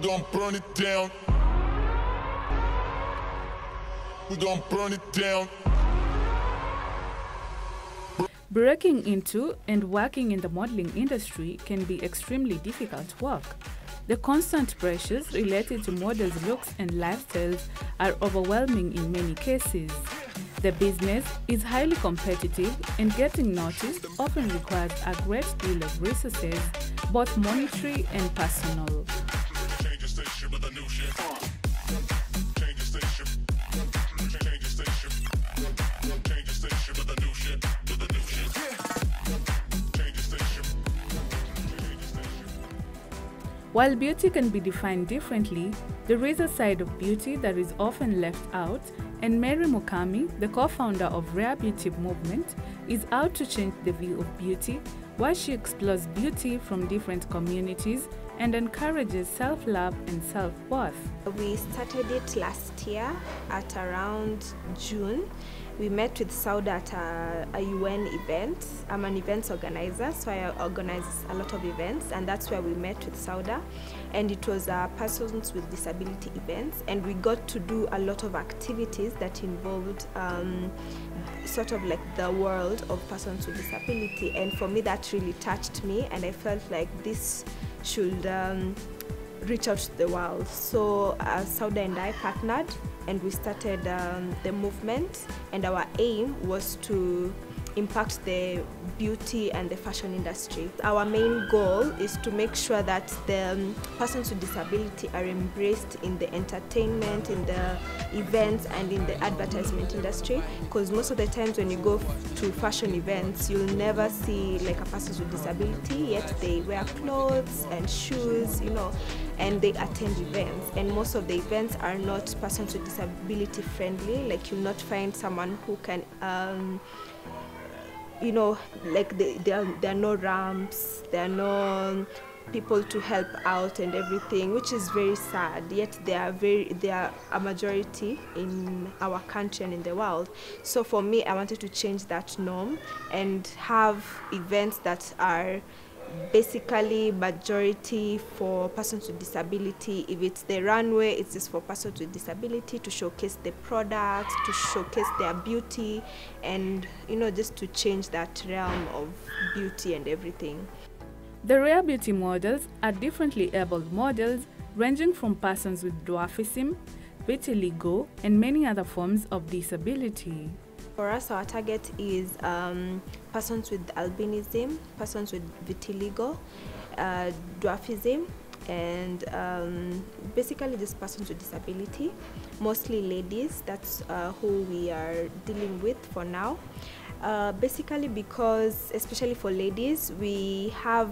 gon' burn it down. We gon' burn it down. Breaking into and working in the modeling industry can be extremely difficult work. The constant pressures related to models' looks and lifestyles are overwhelming in many cases. The business is highly competitive and getting noticed often requires a great deal of resources, both monetary and personal. While beauty can be defined differently, there is a side of beauty that is often left out, and Mary Mukami, the co founder of Rare Beauty Movement, is out to change the view of beauty while she explores beauty from different communities and encourages self love and self worth. We started it last year at around June. We met with Sauda at a, a UN event. I'm an events organizer, so I organize a lot of events, and that's where we met with Sauda. And it was a persons with disability events, and we got to do a lot of activities that involved um, sort of like the world of persons with disability. And for me, that really touched me, and I felt like this should. Um, reach out to the world. So uh, Sauda and I partnered and we started um, the movement and our aim was to impact the beauty and the fashion industry. Our main goal is to make sure that the um, persons with disability are embraced in the entertainment, in the events and in the advertisement industry. Because most of the times when you go to fashion events you'll never see like a person with disability yet they wear clothes and shoes you know and they attend events. And most of the events are not persons with disability friendly. Like you'll not find someone who can um, you know like there, are, there are no ramps there are no people to help out and everything which is very sad. Yet they are very they are a majority in our country and in the world. So for me i wanted to change that norm and have events that are basically majority for persons with disability if it's the runway it's just for persons with disability to showcase the products to showcase their beauty and you know just to change that realm of beauty and everything The rare beauty models are differently abled models ranging from persons with dwarfism, vitiligo, and many other forms of disability. For us, our target is um, persons with albinism, persons with vitiligo, uh, dwarfism, and um, basically just persons with disability, mostly ladies. That's uh, who we are dealing with for now. Uh, basically, because especially for ladies, we have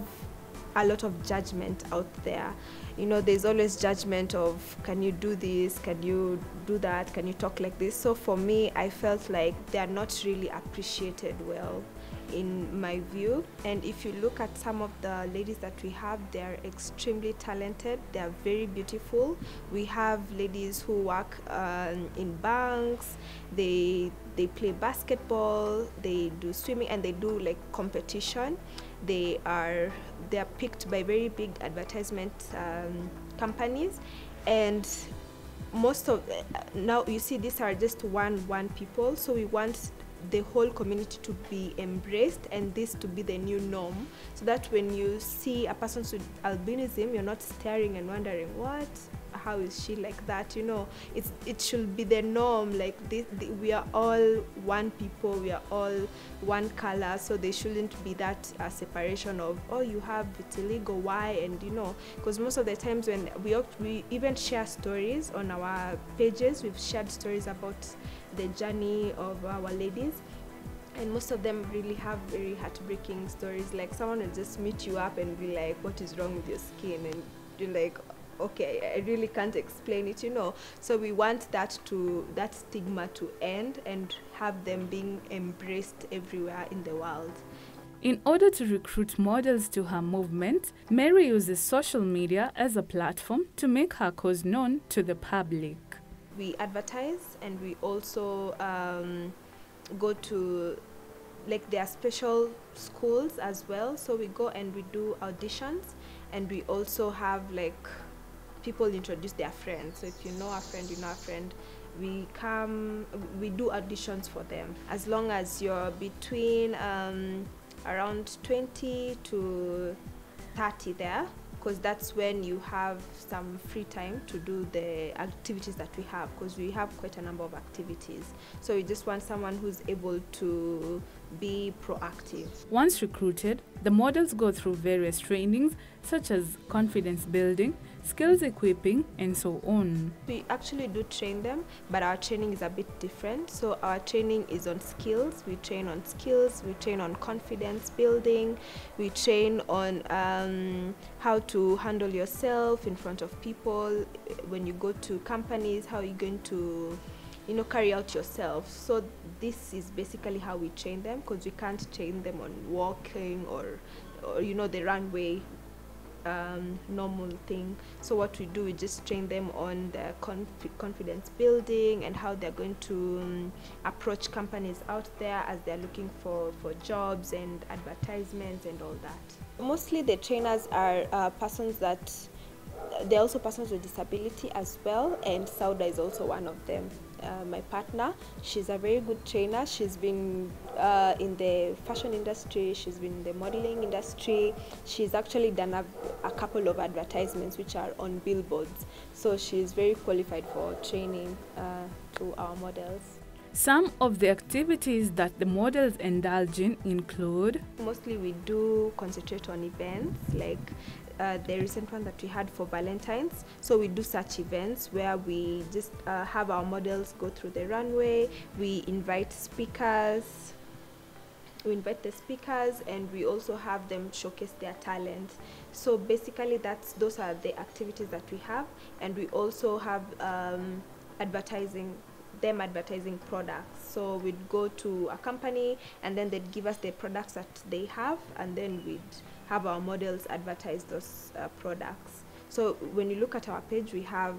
a lot of judgment out there. You know, there's always judgment of can you do this, can you do that, can you talk like this. So for me, I felt like they are not really appreciated well in my view. And if you look at some of the ladies that we have, they are extremely talented. They are very beautiful. We have ladies who work um, in banks. They they play basketball. They do swimming, and they do like competition. They are they are picked by very big advertisement um, companies, and most of now you see these are just one one people. So we want the whole community to be embraced and this to be the new norm. So that when you see a person with albinism you're not staring and wondering what how is she like that you know? It's it should be the norm like this, the, we are all one people we are all one color so there shouldn't be that uh, separation of oh you have vitiligo why? And you know because most of the times when we we even share stories on our pages we've shared stories about the journey of our ladies and most of them really have very heartbreaking stories like someone will just meet you up and be like what is wrong with your skin? And you're like okay i really can't explain it you know. So we want that to that stigma to end and have them being embraced everywhere in the world. In order to recruit models to her movement, Mary uses social media as a platform to make her cause known to the public. we advertise and we also um, go to like there are special schools as well. So we go and we do auditions and we also have like people introduce their friends. So if you know a friend, you know a friend. We come, we do auditions for them. As long as you're between um, around 20 to 30 there, because that's when you have some free time to do the activities that we have because we have quite a number of activities so we just want someone who's able to be proactive. Once recruited, the models go through various trainings such as confidence building, skills equipping, and so on. we actually do train them but our training is a bit different. So our training is on skills. We train on skills. We train on confidence building. We train on um, how to handle yourself in front of people. When you go to companies how you're going to you know carry out yourself so this is basically how we train them because we can't train them on walking or or you know the runway um, normal thing. So what we do, we just train them on the conf- confidence building and how they're going to um, approach companies out there as they're looking for, for jobs and advertisements and all that. Mostly the trainers are uh, persons that they're also persons with disability as well, and Sauda is also one of them. Uh, my partner, she's a very good trainer. She's been uh, in the fashion industry, she's been in the modeling industry. She's actually done a, a couple of advertisements which are on billboards. So she's very qualified for training uh, to our models. Some of the activities that the models indulge in include Mostly we do concentrate on events like uh, the recent one that we had for Valentine's. So we do such events where we just uh, have our models go through the runway. We invite speakers. We invite the speakers, and we also have them showcase their talent. So basically, that's those are the activities that we have, and we also have um, advertising them advertising products. So we'd go to a company and then they'd give us the products that they have and then we'd have our models advertise those uh, products. So when you look at our page, we have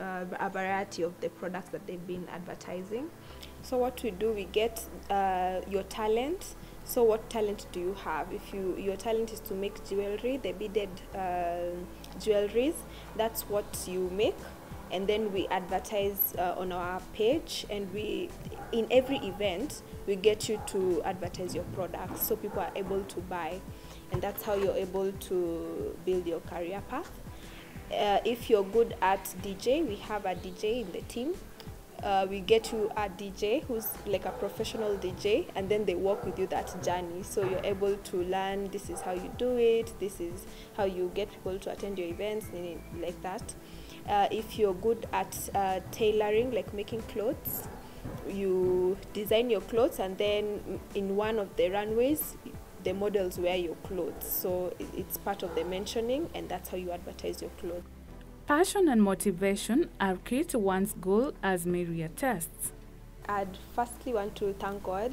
uh, a variety of the products that they've been advertising. So what we do, we get uh, your talent. So what talent do you have? If you your talent is to make jewelry, the beaded uh, jewelries, that's what you make and then we advertise uh, on our page and we in every event we get you to advertise your products so people are able to buy and that's how you're able to build your career path uh, if you're good at dj we have a dj in the team uh, we get you a DJ who's like a professional DJ, and then they work with you that journey. So you're able to learn this is how you do it, this is how you get people to attend your events, like that. Uh, if you're good at uh, tailoring, like making clothes, you design your clothes, and then in one of the runways, the models wear your clothes. So it's part of the mentioning, and that's how you advertise your clothes. passion and motivation are key to one's goal as Mary attests. I'd firstly want to thank God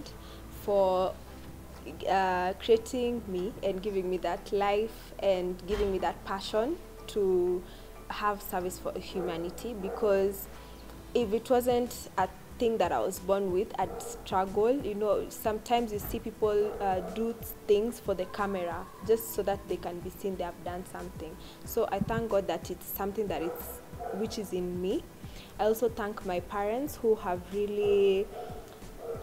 for uh, creating me and giving me that life and giving me that passion to have service for humanity because if it wasn't a thing that I was born with, I'd struggle. You know, sometimes you see people uh, do things for the camera just so that they can be seen they have done something. So I thank God that it's something that it's which is in me. I also thank my parents who have really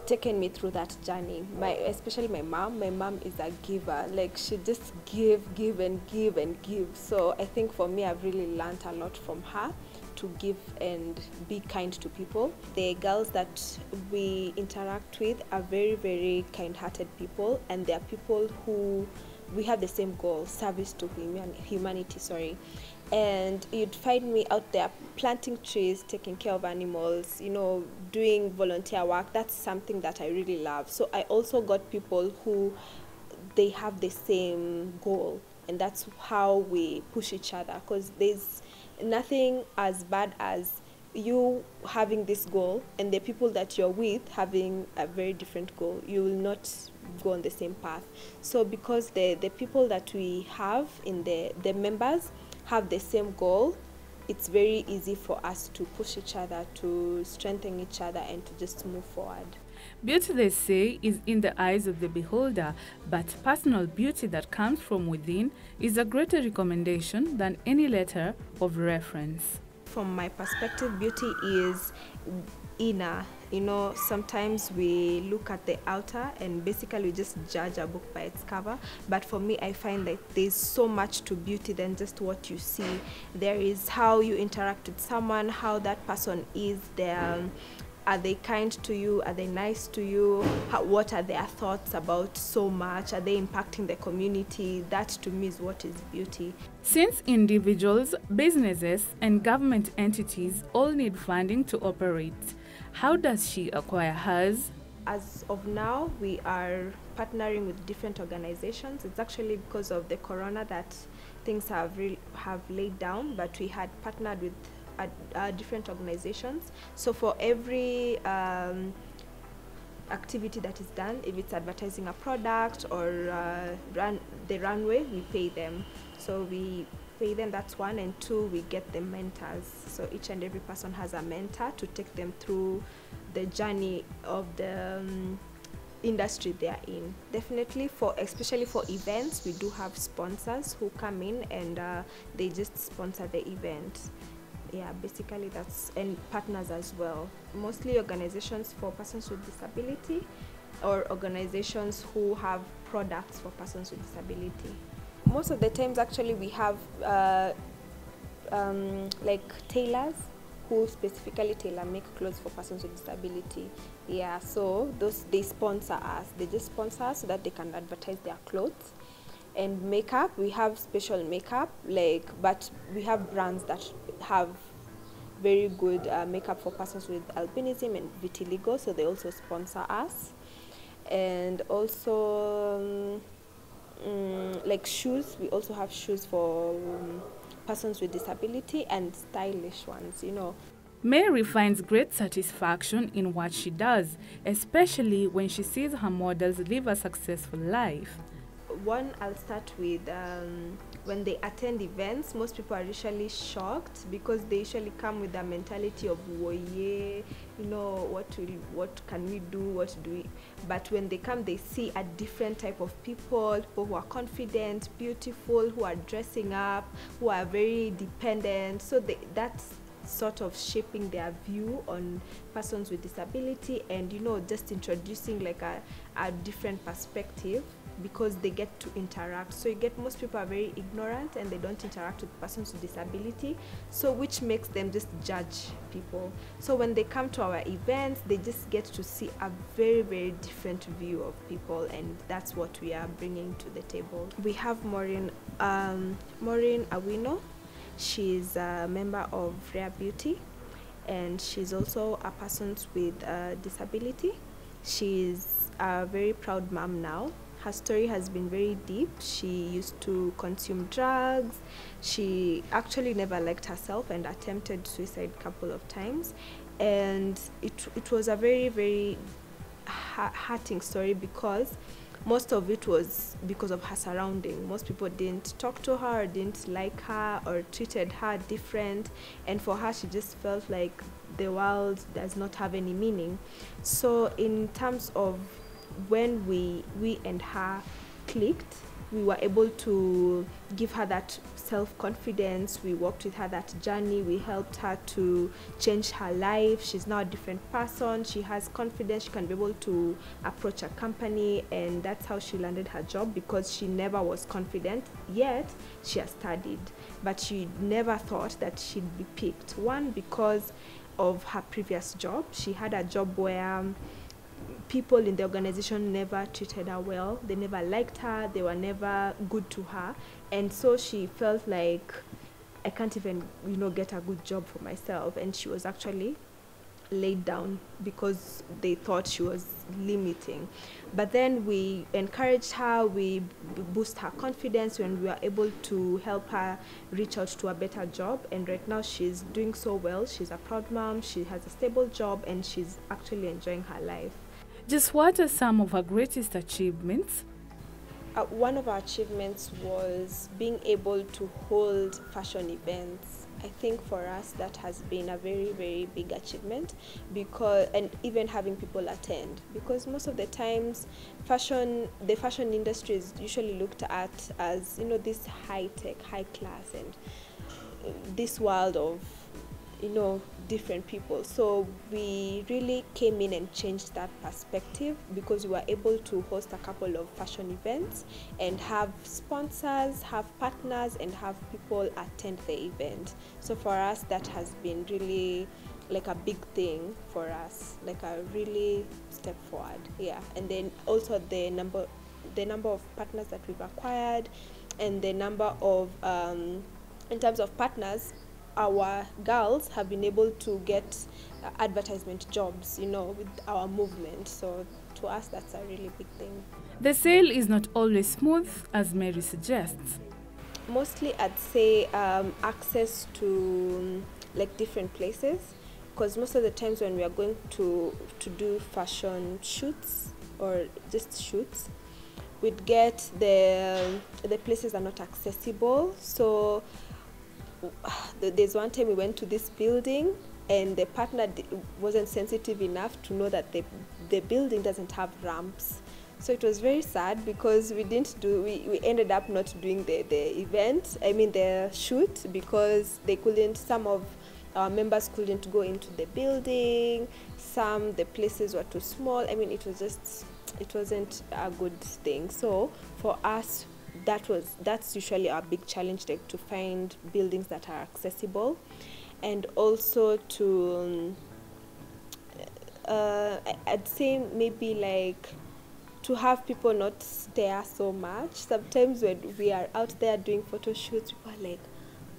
taken me through that journey my especially my mom my mom is a giver like she just give give and give and give so i think for me i've really learned a lot from her to give and be kind to people. The girls that we interact with are very very kind-hearted people and they are people who we have the same goal service to human, humanity sorry. And you'd find me out there planting trees taking care of animals you know doing volunteer work. That's something that i really love. So i also got people who they have the same goal and that's how we push each other because there's nothing as bad as you having this goal and the people that you're with having a very different goal. You will not go on the same path. So because the the people that we have in the the members have the same goal it's very easy for us to push each other to strengthen each other and to just move forward Beauty, they say, is in the eyes of the beholder, but personal beauty that comes from within is a greater recommendation than any letter of reference. From my perspective, beauty is inner. You know, sometimes we look at the outer and basically we just judge a book by its cover. But for me, I find that there's so much to beauty than just what you see. There is how you interact with someone, how that person is, their are they kind to you? Are they nice to you? How, what are their thoughts about so much? Are they impacting the community? That to me is what is beauty. Since individuals, businesses, and government entities all need funding to operate, how does she acquire hers? as of now we are partnering with different organizations. It's actually because of the corona that things have have laid down but we had partnered with uh, different organizations. So for every um, activity that is done if it's advertising a product or uh, run the runway we pay them. So we pay them that's one and two we get the mentors. So each and every person has a mentor to take them through the journey of the um, industry they are in. Definitely for especially for events we do have sponsors who come in and uh, they just sponsor the event yeah basically that's and partners as well. Mostly organizations for persons with disability or organizations who have products for persons with disability. Most of the times actually we have uh, um, like tailors who specifically tailor make clothes for persons with disability. Yeah so those they sponsor us. They just sponsor us so that they can advertise their clothes and makeup. We have special makeup like but we have brands that have very good uh, makeup for persons with albinism and vitiligo so they also sponsor us and also um, mm, like shoes we also have shoes for um, persons with disability and stylish ones you know Mary finds great satisfaction in what she does, especially when she sees her models live a successful life. One i'll start with um, when they attend events most people are usually shocked because they usually come with a mentality of woye you know what will what can we do? What do we but when they come they see a different type of people people who are confident beautiful who are dressing up who are very dependent. So they, that's sort of shaping their view on persons with disability and you know just introducing like a, a different perspective because they get to interact. So you get most people are very ignorant and they don't interact with persons with disability so which makes them just judge people. So when they come to our events they just get to see a very very different view of people and that's what we are bringing to the table. We have maureen um, maureen awino. She's a member of rare beauty and she's also a person with a disability. She's a very proud mom now her story has been very deep. She used to consume drugs. She actually never liked herself and attempted suicide a couple of times. And it, it was a very very hurting story because most of it was because of her surrounding. Most people didn't talk to her didn't like her or treated her different. And for her she just felt like the world does not have any meaning. So in terms of when we we and her clicked we were able to give her that self confidence we walked with her that journey. We helped her to change her life. She's now a different person. She has confidence. She can be able to approach a company and that's how she landed her job because she never was confident yet she has studied. But she never thought that she'd be picked. One because of her previous job. She had a job where people in the organization never treated her well they never liked her they were never good to her. And so she felt like i can't even you know get a good job for myself. And she was actually laid down because they thought she was limiting. But then we encouraged her we boost her confidence and we were able to help her reach out to a better job. And right now she's doing so well. She's a proud mom. She has a stable job and she's actually enjoying her life Just what are some of her greatest achievements? uh, one of our achievements was being able to hold fashion events I think for us that has been a very very big achievement because and even having people attend because most of the times fashion the fashion industry is usually looked at as you know this high tech high class and uh, this world of you know different people. So we really came in and changed that perspective because we were able to host a couple of fashion events and have sponsors have partners and have people attend the event. So for us that has been really like a big thing for us like a really step forward yeah. And then also the number the number of partners that we've acquired and the number of um, in terms of partners our girls have been able to get uh, advertisement jobs you know with our movement. So to us that's a really big thing. The sale is not always smooth, as Mary suggests. mostly i'd say um, access to um, like different places. Because most of the times when we are going to to do fashion shoots or just shoots we'd get the the places are not accessible. So there's one time we went to this building and the partner wasn't sensitive enough to know that the the building doesn't have ramps. So it was very sad because we didn't do we, we ended up not doing the, the event i mean the shoot because they couldn't some of our members couldn't go into the building some the places were too small. I mean it was just it wasn't a good thing. So for us that was that's usually our big challenge like to find buildings that are accessible and also to uh, I'd say maybe like to have people not stare so much. Sometimes when we are out there doing photo shoots, people are like,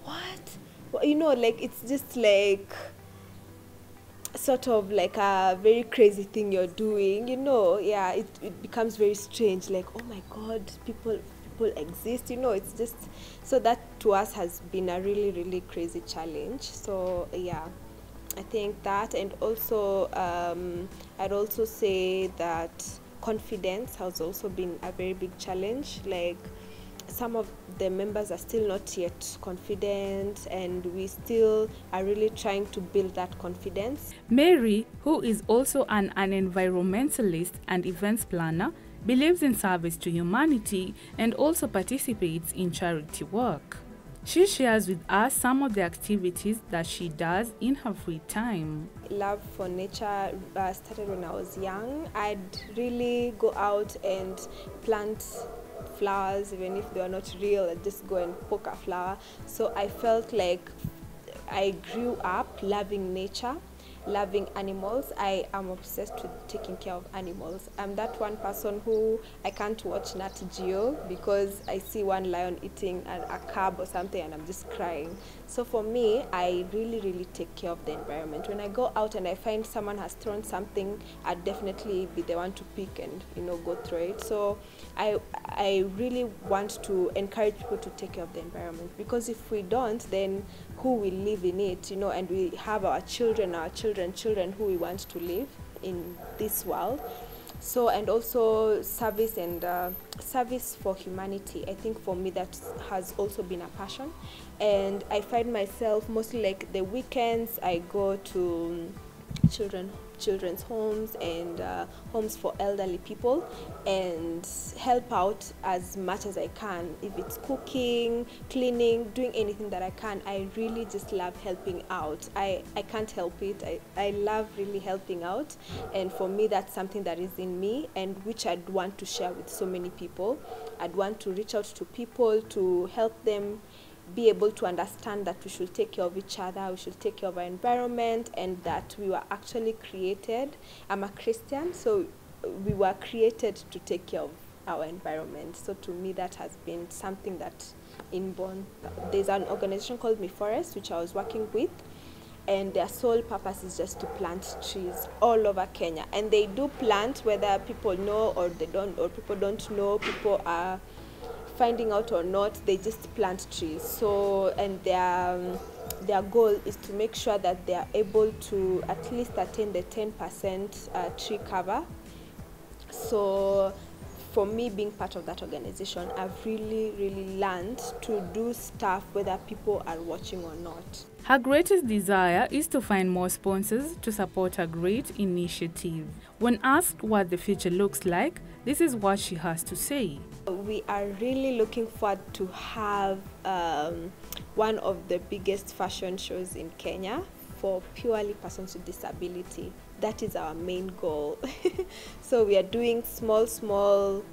"What?" Well, you know, like it's just like sort of like a very crazy thing you're doing. You know, yeah, it, it becomes very strange. Like, oh my God, people people exist. You know, it's just so that to us has been a really really crazy challenge. So yeah. I think that, and also um, I'd also say that confidence has also been a very big challenge. Like some of the members are still not yet confident, and we still are really trying to build that confidence. Mary, who is also an, an environmentalist and events planner, believes in service to humanity and also participates in charity work. She shares with us some of the activities that she does in her free time. love for nature uh, started when I was young. I'd really go out and plant flowers, even if they were not real. I'd just go and poke a flower. So I felt like I grew up loving nature, loving animals. I am obsessed with taking care of animals. I'm that one person who I can't watch Nat Geo because I see one lion eating a, a cub or something and I'm just crying. So for me, I really, really take care of the environment. When I go out and I find someone has thrown something, I'd definitely be the one to pick and you know go through it. So I I really want to encourage people to take care of the environment because if we don't, then who will live in it? You know, and we have our children, our children, children who we want to live in this world so and also service and uh, service for humanity. I think for me that has also been a passion. And i find myself mostly like the weekends i go to children children's homes and uh, homes for elderly people and help out as much as i can. If it's cooking cleaning doing anything that i can i really just love helping out. I i can't help it. I, I love really helping out. And for me that's something that is in me and which i'd want to share with so many people. I'd want to reach out to people to help them be able to understand that we should take care of each other, we should take care of our environment, and that we were actually created. I'm a Christian, so we were created to take care of our environment. So to me, that has been something that inborn. There's an organization called Me Forest, which I was working with, and their sole purpose is just to plant trees all over Kenya. And they do plant whether people know or they don't, or people don't know. People are finding out or not, they just plant trees. So, and their um, their goal is to make sure that they are able to at least attain the 10% uh, tree cover. So, for me being part of that organization, I've really, really learned to do stuff whether people are watching or not. Her greatest desire is to find more sponsors to support her great initiative. When asked what the future looks like, this is what she has to say. We are really looking forward to have um, one of the biggest fashion shows in Kenya for purely persons with disability. That is our main goal. so we are doing small, small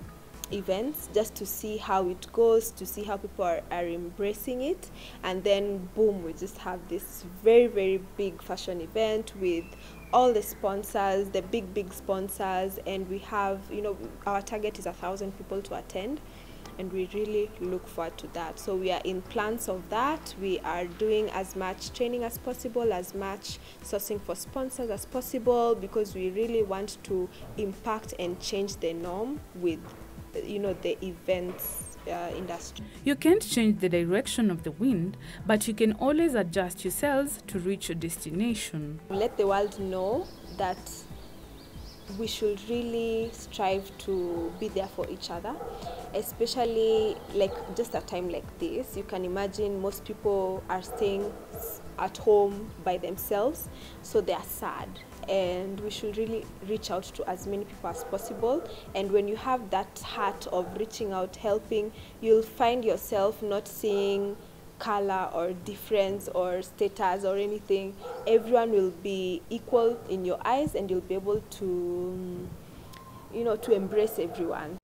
events just to see how it goes, to see how people are, are embracing it, and then boom, we just have this very, very big fashion event with all the sponsors, the big, big sponsors, and we have, you know, our target is a thousand people to attend and we really look forward to that. So we are in plans of that. We are doing as much training as possible, as much sourcing for sponsors as possible because we really want to impact and change the norm with you know the events uh, industry. You can't change the direction of the wind, but you can always adjust yourselves to reach your destination. Let the world know that we should really strive to be there for each other especially like just a time like this. You can imagine most people are staying at home by themselves so they are sad. And we should really reach out to as many people as possible. And when you have that heart of reaching out helping you'll find yourself not seeing color or difference or status or anything everyone will be equal in your eyes and you'll be able to mm, you know to embrace everyone